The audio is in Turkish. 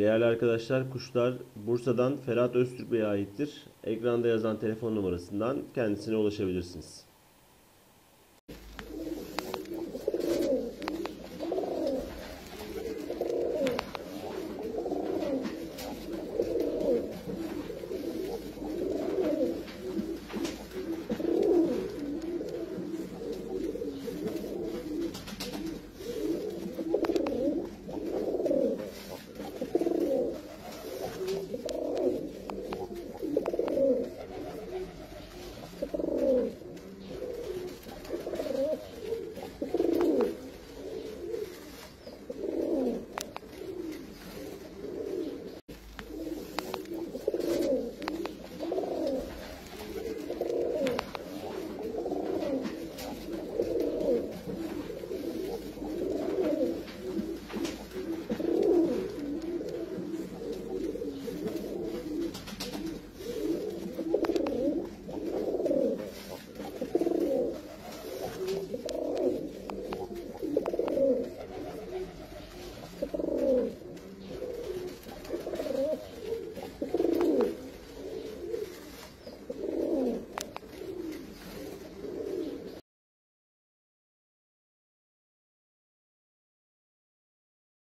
Değerli arkadaşlar, kuşlar Bursa'dan Ferhat Öztürk Bey'e aittir. Ekranda yazan telefon numarasından kendisine ulaşabilirsiniz.